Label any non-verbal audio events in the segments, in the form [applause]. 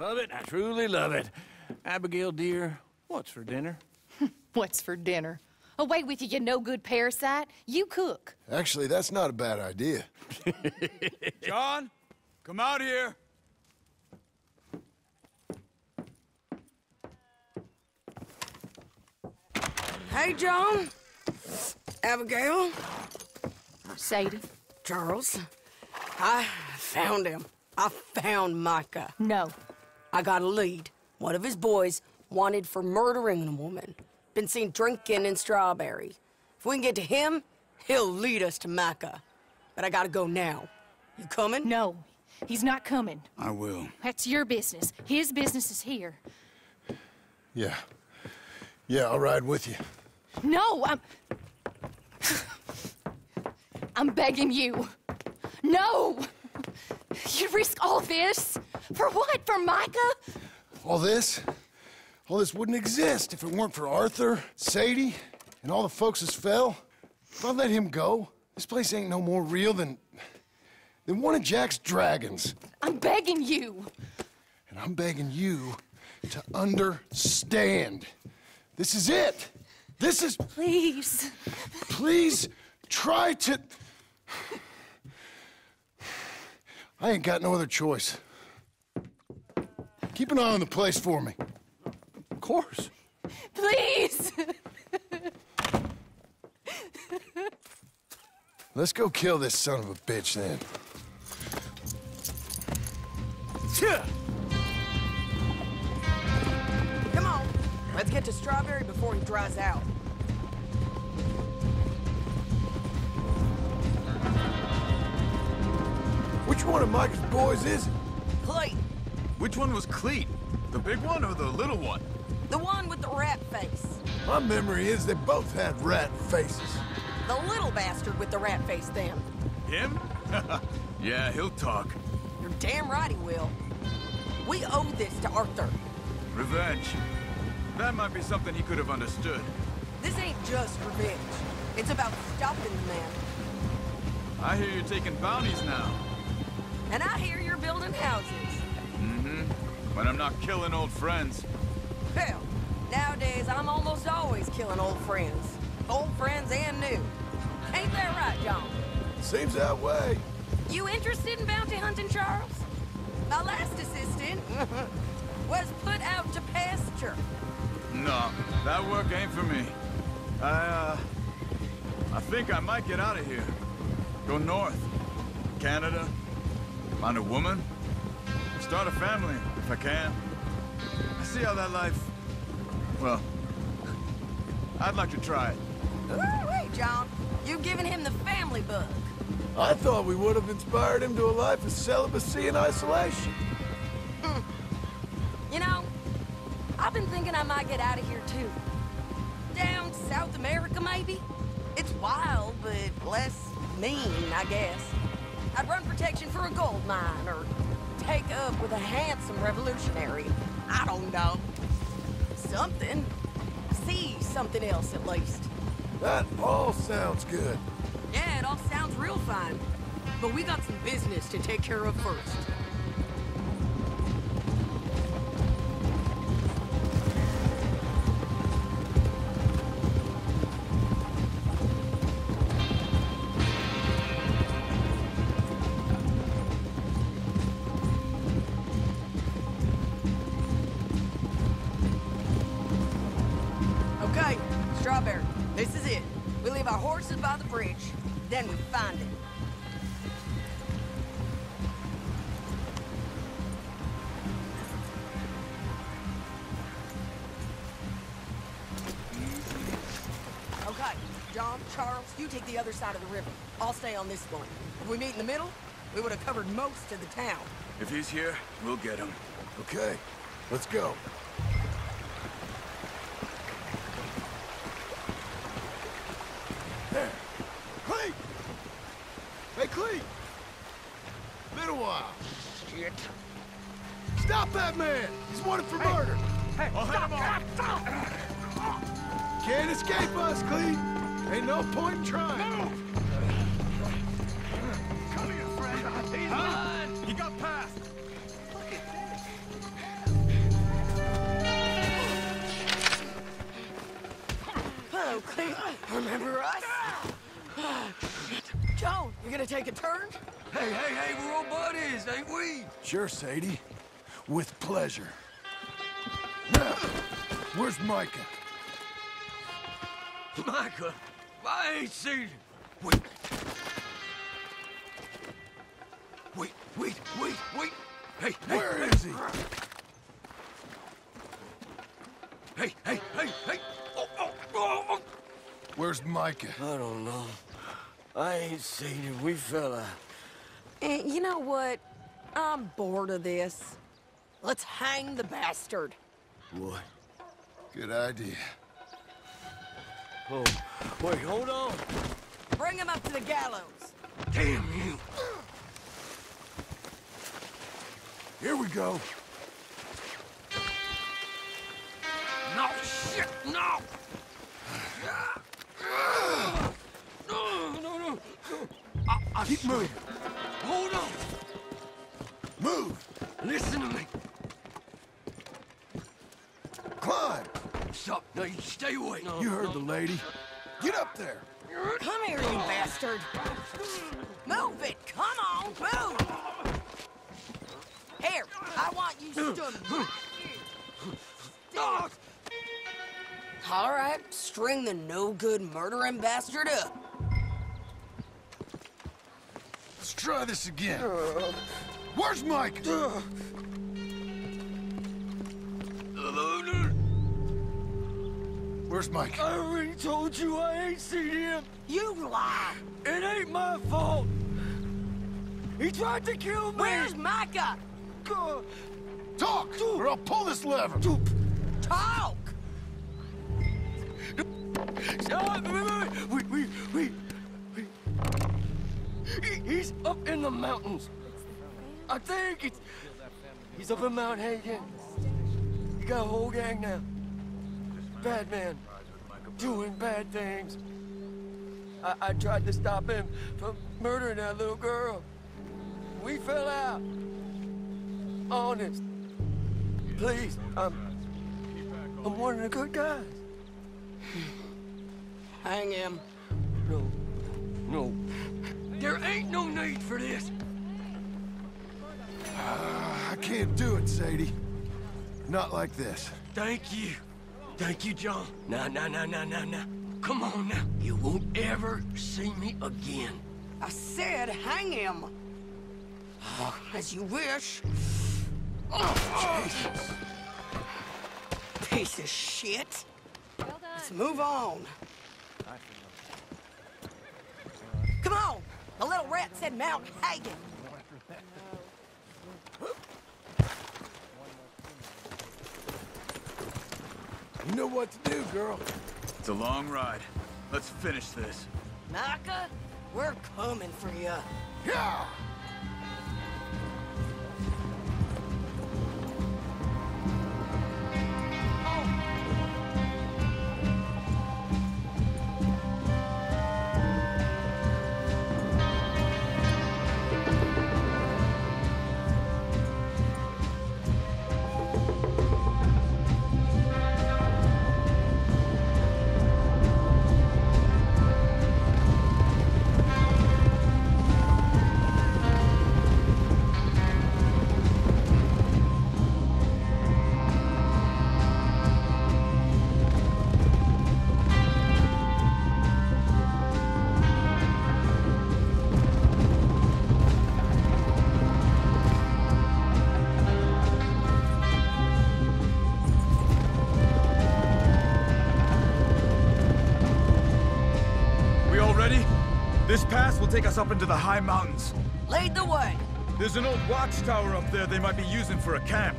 Love it. I truly love it. Abigail, dear, what's for dinner? [laughs] What's for dinner? Away with you, you no good parasite. You cook. Actually, that's not a bad idea. [laughs] John, come out here. Hey, John. Abigail. Sadie. Charles. I found him. I found Micah. No. I got a lead. One of his boys wanted for murdering a woman. Been seen drinking in Strawberry. If we can get to him, he'll lead us to Micah. But I gotta go now. You coming? No. He's not coming. I will. That's your business. His business is here. Yeah. Yeah, I'll ride with you. No, I'm... [sighs] I'm begging you. No! You risk all this? For what? For Micah? All this? All this wouldn't exist if it weren't for Arthur, Sadie, and all the folks as fell. If I let him go, this place ain't no more real than... than one of Jack's dragons. I'm begging you. And I'm begging you to understand. This is it. This is... Please. Please try to... I ain't got no other choice. Keep an eye on the place for me. Of course. Please. Let's go kill this son of a bitch then. Come on. Let's get to Strawberry before he dries out. Which one of Micah's boys is it? Clayton, Which one was Cleet? The big one or the little one? the one with the rat face. My memory is they both had rat faces. The little bastard with the rat face then. Him? [laughs] yeah, he'll talk. You're damn right he will. We owe this to Arthur. Revenge. That might be something he could have understood. This ain't just revenge. It's about stopping the man. I hear you're taking bounties now. And I hear you're building houses. Mm-hmm. When I'm not killing old friends. Hell, nowadays I'm almost always killing old friends. Old friends and new. Ain't that right, John? Seems that way. You interested in bounty hunting, Charles? My last assistant [laughs] was put out to pasture. No, that work ain't for me. I, uh... I think I might get out of here. Go north. Canada. Find a woman. Start a family, if I can. I see how that life... Well... I'd like to try it. Ooh, wait, John. You've given him the family bug. I thought we would have inspired him to a life of celibacy and isolation. Hmm. You know, I've been thinking I might get out of here too. Down South America, maybe? It's wild, but less mean, I guess. I'd run protection for a gold mine, or take up with a handsome revolutionary. I don't know. Something. See something else, at least. That all sounds good. Yeah, it all sounds real fine. But we got some business to take care of first. Take the other side of the river. I'll stay on this one. If we meet in the middle, we would have covered most of the town. If he's here, we'll get him. Okay, let's go. Point try. Move! Come here, friend. He's huh? mine. He got past. Look at this. Hello, Cleet. Remember us? John, you gonna take a turn? Hey, hey, hey, we're all buddies, ain't we? Sure, Sadie. With pleasure. Now, where's Micah? Micah? I ain't seen him. Wait. Wait, wait, wait, wait. Hey, hey, Where hey. is he? Hey, hey, hey, hey. Oh, oh, oh, oh. Where's Micah? I don't know. I ain't seen him. We fell out. Eh, you know what? I'm bored of this. Let's hang the bastard. What? Good idea. Oh, wait, hold on. Bring him up to the gallows. Damn you. Here we go. No, shit, no. No, no, no. no. I, I Keep moving. Hold on. Move. Listen to me. Climb. Stop. now you stay away. No, You heard no. the lady. Get up there. Come here, you bastard. Move it. Come on, move. Here, I want you stood right Ah! here. All right, string the no-good murdering bastard up. Let's try this again. Where's Micah? Where's Micah? I already told you I ain't seen him. You lie. It ain't my fault. He tried to kill me. Where's Micah? God. Talk, or I'll pull this lever. Talk. Stop! Wait, wait, wait, wait. He, he's up in the mountains. I think it's... He's up in Mount Hagen. He got a whole gang now. Bad man. Doing bad things. I, I tried to stop him from murdering that little girl. We fell out. Honest. Please, I'm... I'm one of the good guys. Hang him. No. No. There ain't no need for this. Ah, I can't do it, Sadie. Not like this. Thank you. Thank you, John. Now, now, now, now, now, now. Come on now. You won't ever see me again. I said hang him. Ah. As you wish. Jesus. Piece of shit. Well done. Let's move on. Come on. The little rat said Mount Hagen. You know what to do, girl. It's a long ride. Let's finish this. Micah, we're coming for you. Yeah! Take us up into the high mountains. Lead the way. There's an old watchtower up there they might be using for a camp.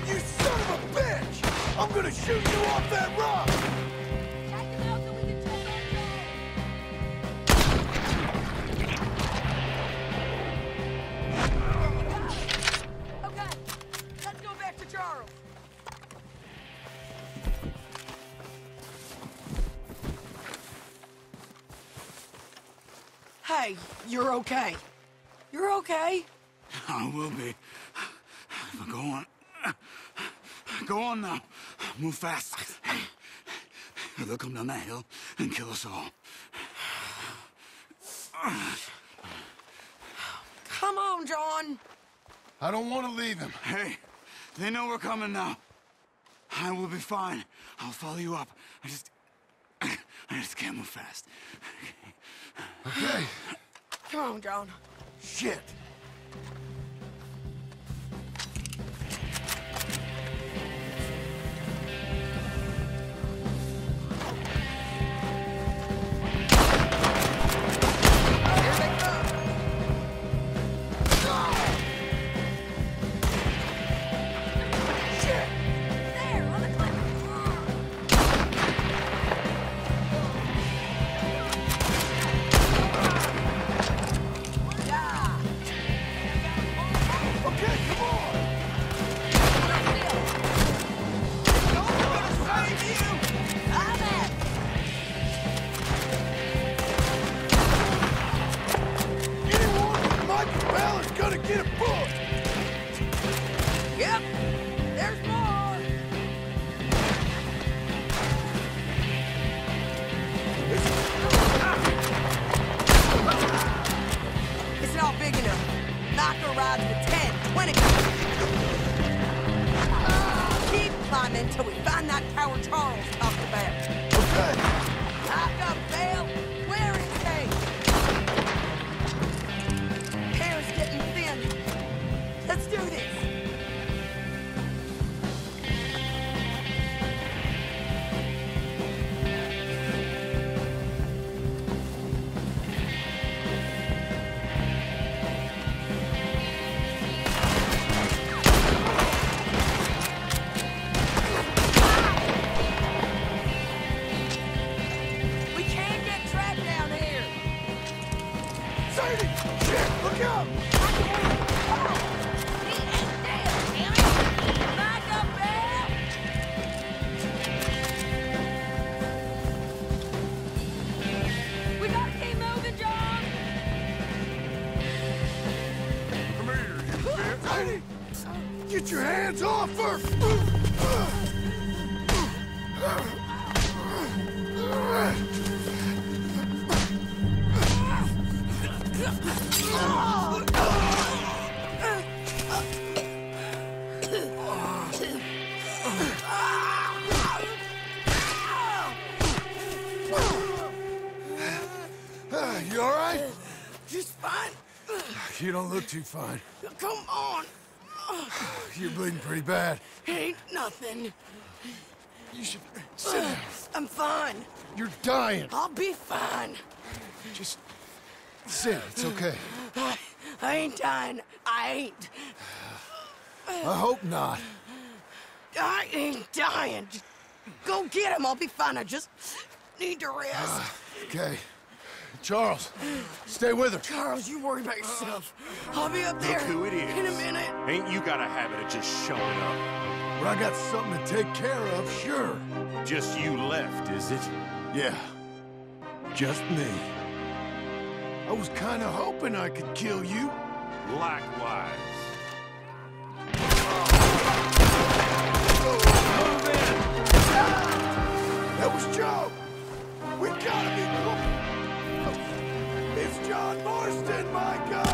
My you son of a bitch! I'm gonna shoot you off that rock! Take him out so we can check on Joel. Okay, let's go back to Charles. Hey, you're okay. You're okay. [laughs] I will be. But go on. Go on now. Move fast. They'll come down that hill and kill us all. Come on, John. I don't want to leave him. Hey, they know we're coming now. I will be fine. I'll follow you up. I just... I just can't move fast. Okay. Come on, John. Shit. You all right? Just fine. You don't look too fine. Come on. [sighs] You're bleeding pretty bad. Ain't nothing. You should sit down. [sighs] I'm fine. You're dying. I'll be fine. Just sit. It's okay. I, [sighs] I ain't dying. I ain't. I hope not. I ain't dying. Just go get him. I'll be fine. I just need to rest. Okay. Charles, stay with her. Charles, you worry about yourself. I'll be up there Look who it is. in a minute. Ain't you got a habit of just showing up? When I got something to take care of, sure. Just you left, is it? Yeah. Just me. I was kind of hoping I could kill you. Likewise. That was Joe. We gotta be quick. John Marston, my God.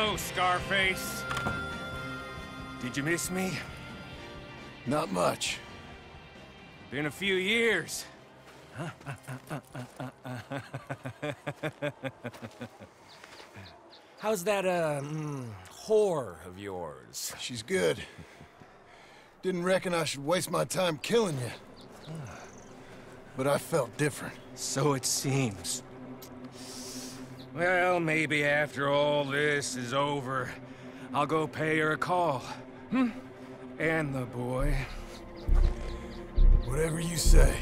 Hello, Scarface. Did you miss me? Not much. Been a few years. [laughs] How's that, uh, mm, whore of yours? She's good. Didn't reckon I should waste my time killing you. But I felt different. So it seems. Well, maybe after all this is over, I'll go pay her a call. Hmm? And the boy. Whatever you say.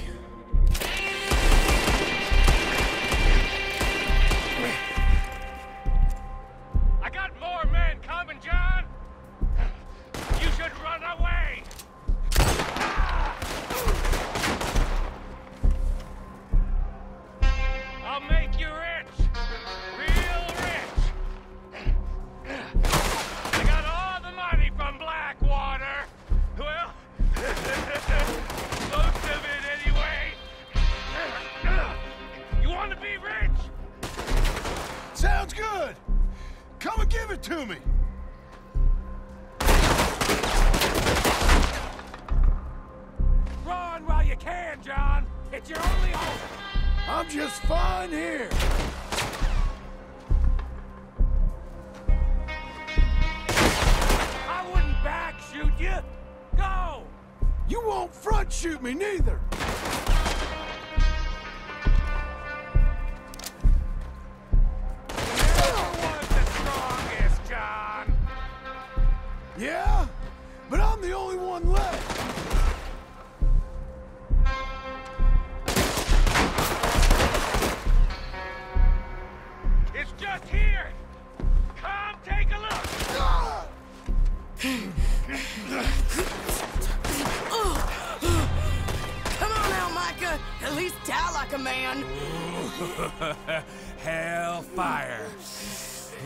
Die like a man. [laughs] Hellfire.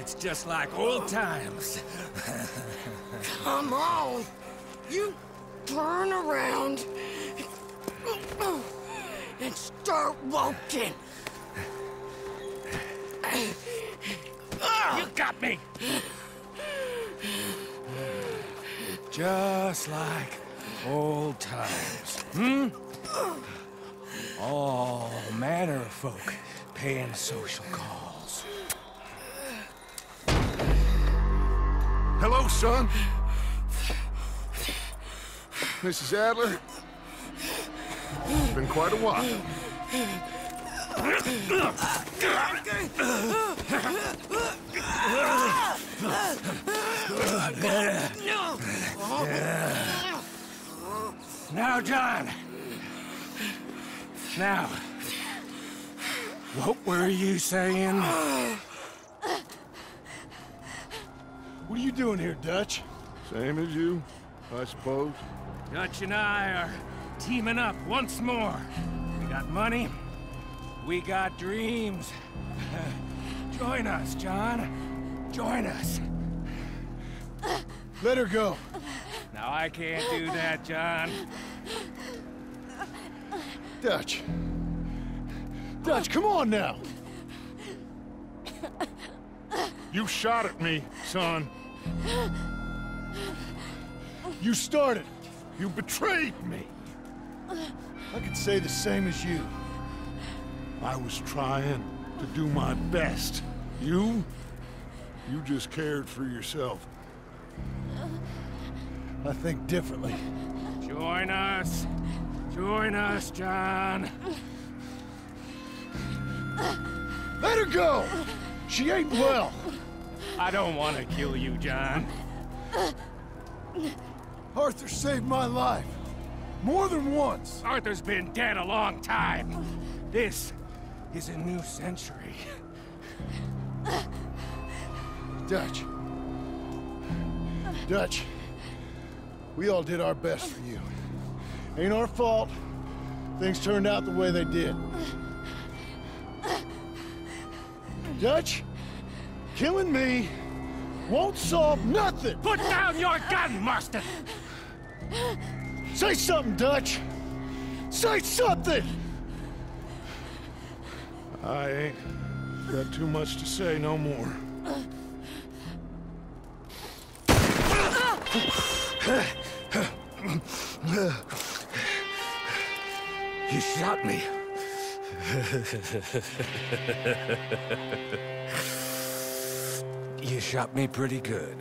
It's just like old times. [laughs] Come on. You turn around and start walking. You got me! Just like old times. Hmm? All manner of folk paying social calls. Hello, son. Mrs. Adler. It's been quite a while. Now, John. Now. What were you saying? What are you doing here, Dutch? Same as you, I suppose. Dutch and I are teaming up once more. We got money. We got dreams. [laughs] Join us, John. Join us. Let her go. Now, I can't do that, John. Dutch. Dutch, come on now. You shot at me, son. You started. You betrayed me. I could say the same as you. I was trying to do my best. You? You just cared for yourself. I think differently. Join us. Join us, John. Let her go! She ain't well. I don't want to kill you, John. Arthur saved my life. More than once. Arthur's been dead a long time. This is a new century. Dutch. Dutch. We all did our best for you. Ain't our fault. Things turned out the way they did. Dutch, killing me won't solve nothing. Put down your gun, Marston! Say something, Dutch. Say something. I ain't got too much to say no more. You shot me. you shot me pretty good.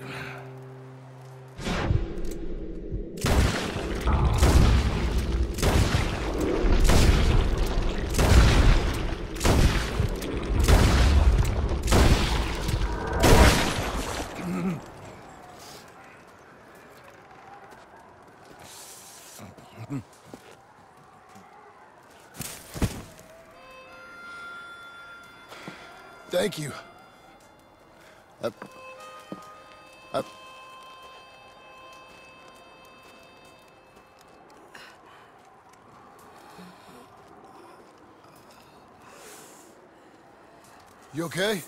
Thank you. Uh, uh, you okay?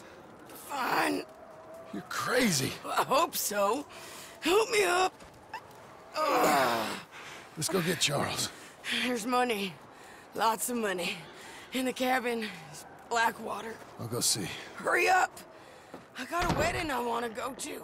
Fine. You're crazy. I hope so. Help me up. [sighs] Let's go get Charles. There's money. Lots of money. In the cabin Blackwater. I'll go see. Hurry up. I got a wedding I want to go to.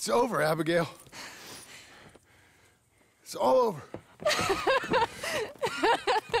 It's over, Abigail. It's all over. [laughs]